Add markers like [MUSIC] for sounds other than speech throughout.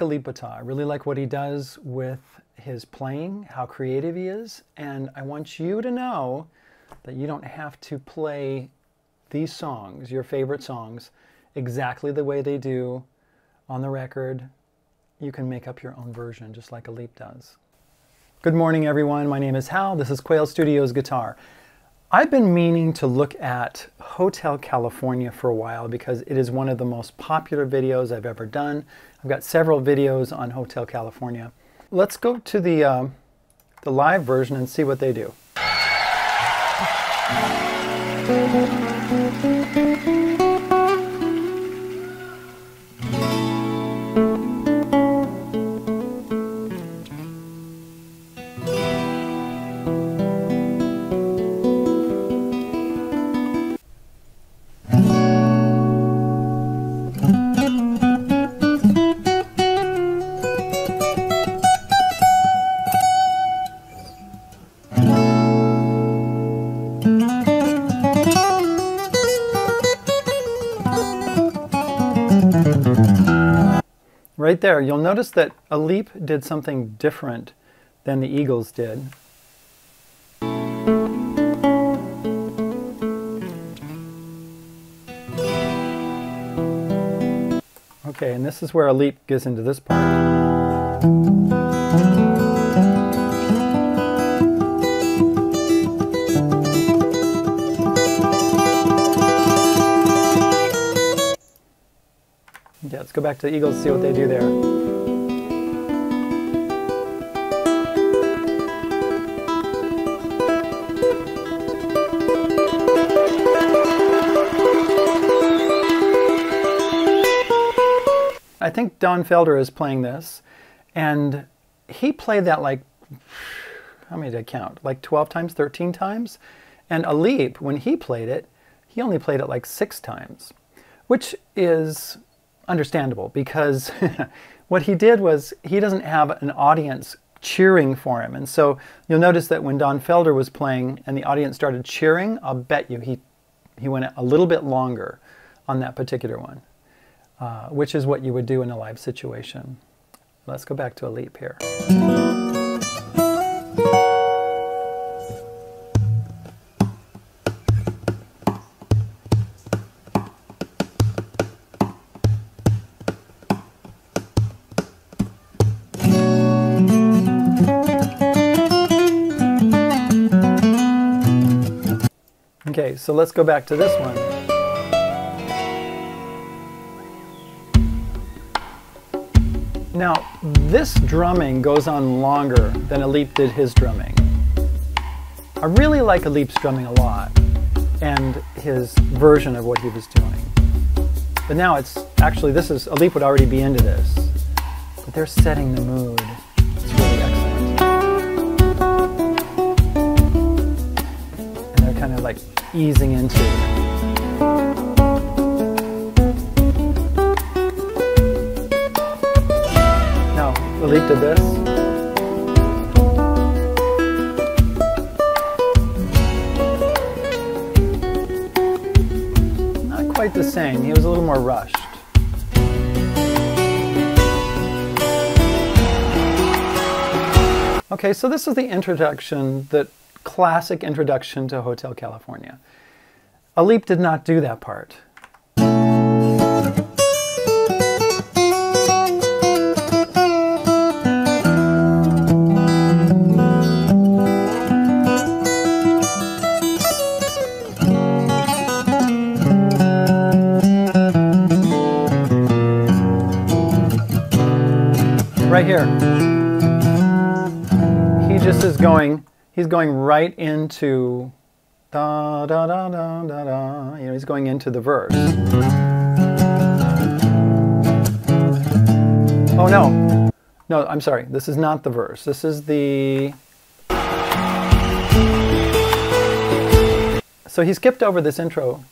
like Ta. I really like what he does with his playing, how creative he is, and I want you to know that you don't have to play these songs, your favorite songs, exactly the way they do on the record. You can make up your own version, just like Alip does. Good morning, everyone. My name is Hal. This is Quail Studios Guitar. I've been meaning to look at Hotel California for a while because it is one of the most popular videos I've ever done. I've got several videos on Hotel California. Let's go to the, uh, the live version and see what they do. [LAUGHS] Right there, you'll notice that Alip did something different than the Eagles did. Okay, and this is where Alip gets into this part. Go back to the Eagles, see what they do there. I think Don Felder is playing this, and he played that like, how many did I count? Like 12 times, 13 times? And Alip, when he played it, he only played it like six times, which is understandable because [LAUGHS] what he did was he doesn't have an audience cheering for him. And so you'll notice that when Don Felder was playing and the audience started cheering, I'll bet you he, he went a little bit longer on that particular one, uh, which is what you would do in a live situation. Let's go back to Alip here. Okay, so let's go back to this one. Now, this drumming goes on longer than Alip did his drumming. I really like Alip's drumming a lot and his version of what he was doing. But now it's actually, this is, Alip would already be into this. But they're setting the mood. Easing into. Now, Alip did this. Not quite the same. He was a little more rushed. Okay, so this is the introduction, the classic introduction to Hotel California. Alip did not do that part. Right here he just is going he's going right into da da da da da da. You know he's going into the verse. Oh no. No i'm sorry. This is not the verse. This is the so he skipped over this intro.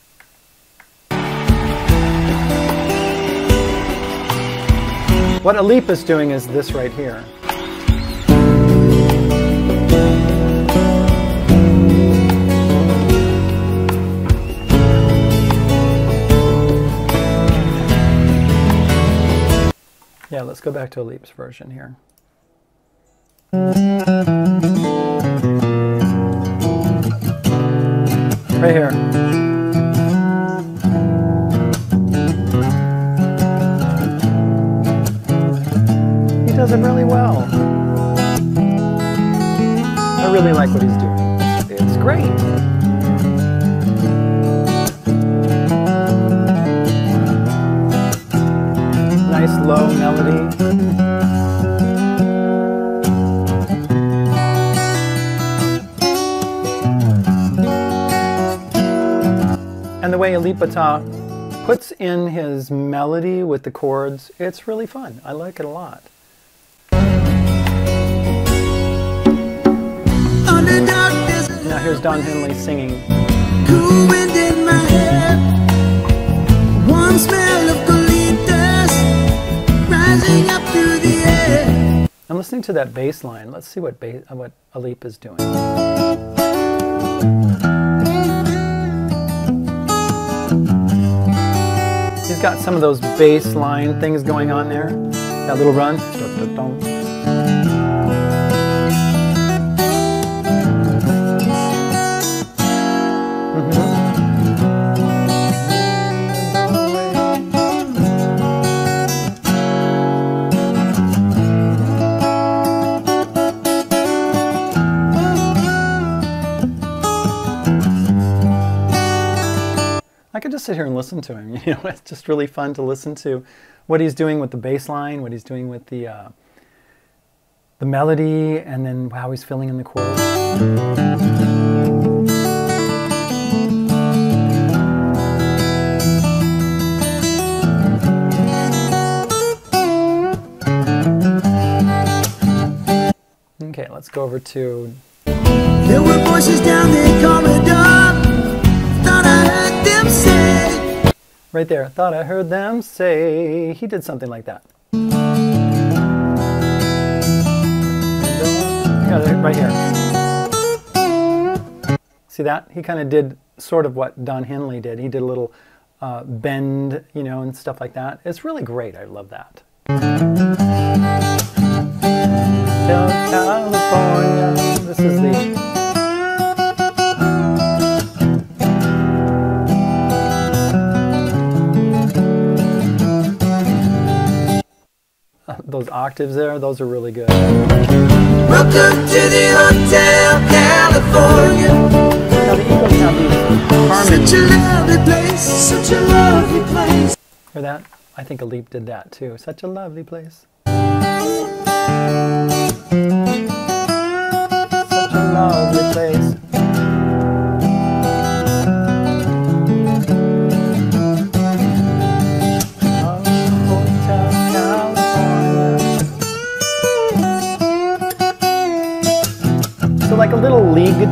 What Alip is doing is this right here let's go back to Alip's version here. Right here. He does it really well. I really like what he's doing. It's great. Nice low melody. And the way Alip Ba Ta puts in his melody with the chords, it's really fun. I like it a lot. Under dark desert, Now here's Don Henley singing. cool wind in my hair. Warm smell of listening to that bass line. Let's see what ba- what Alip is doing. He's got some of those bass line things going on there. That little run. Sit here and listen to him. [LAUGHS] You know, it's just really fun to listen to what he's doing with the bass line, what he's doing with the uh, the melody, and then how he's filling in the chords. Okay, let's go over to There were voices down the corridor. Them say. right there. I thought I heard them say he did something like that. Right here. See that? He kind of did sort of what Don Henley did. He did a little uh, bend, you know, and stuff like that. It's really great. I love that. California. This is the octaves there. Those are really good. Welcome to the Hotel California. Now the Eagles have these harmonies. Such a lovely place. Such a lovely place. Hear that? I think Alip did that too. Such a lovely place.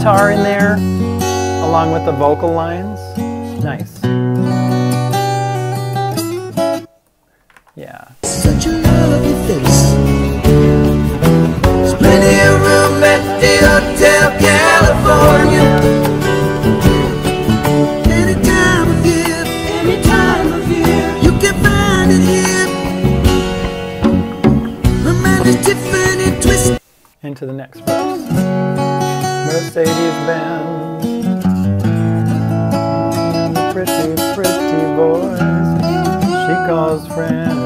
Guitar in there, along with the vocal lines. Mercedes Benz, pretty, pretty voice, she calls friends.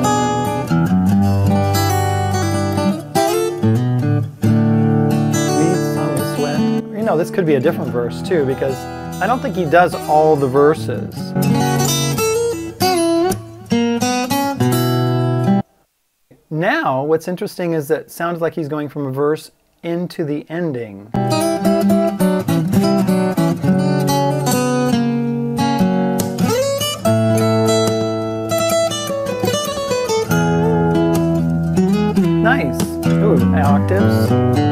You know, this could be a different verse too, because I don't think he does all the verses. Now, what's interesting is that sounds like he's going from a verse into the ending. Octaves.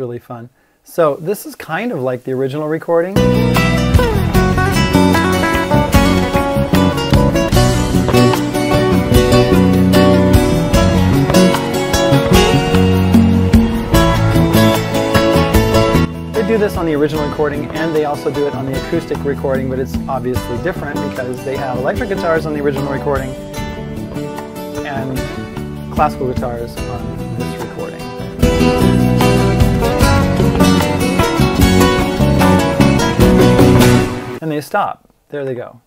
Really fun. So this is kind of like the original recording. They do this on the original recording and they also do it on the acoustic recording, but it's obviously different because they have electric guitars on the original recording and classical guitars on this stop. There they go.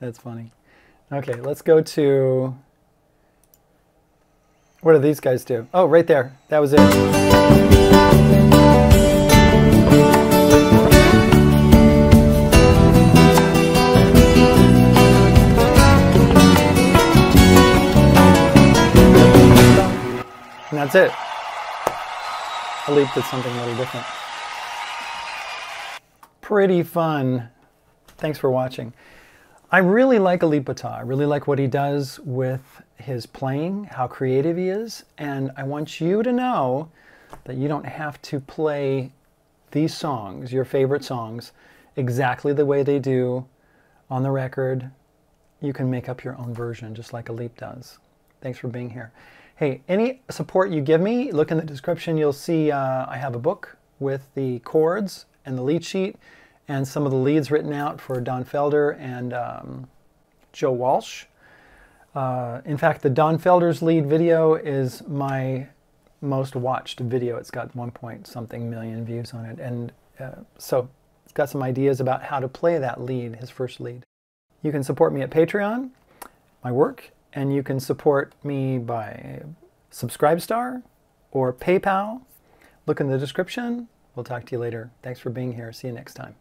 That's funny. Okay, let's go to. What do these guys do? Oh, right there. That was it. And that's it. Philippe did something a little different. Pretty fun. Thanks for watching. I really like Alip Ba Ta. I really like what he does with his playing, how creative he is, and I want you to know that you don't have to play these songs, your favorite songs, exactly the way they do on the record. You can make up your own version, just like Alip does. Thanks for being here. Hey, any support you give me, look in the description. You'll see uh, I have a book with the chords and the lead sheet and some of the leads written out for Don Felder and um, Joe Walsh. Uh, in fact, the Don Felder's lead video is my most watched video. It's got one point something million views on it. And uh, so it's got some ideas about how to play that lead, his first lead. You can support me at Patreon, my work, and you can support me by Subscribestar or PayPal. Look in the description. We'll talk to you later. Thanks for being here. See you next time.